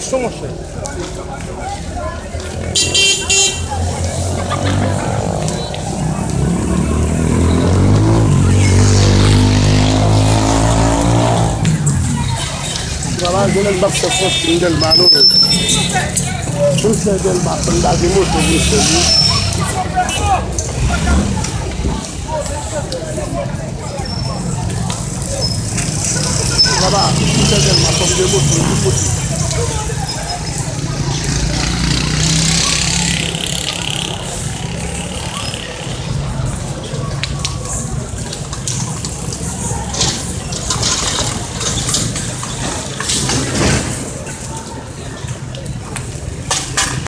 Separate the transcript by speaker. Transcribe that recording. Speaker 1: তো সমস্যা
Speaker 2: طبعا دول البخت الصوت عند المعلوم كل شيء دول البخت بعد يموت المسلمين
Speaker 3: طبعا كل شيء دول البخت يموت المسلمين Come on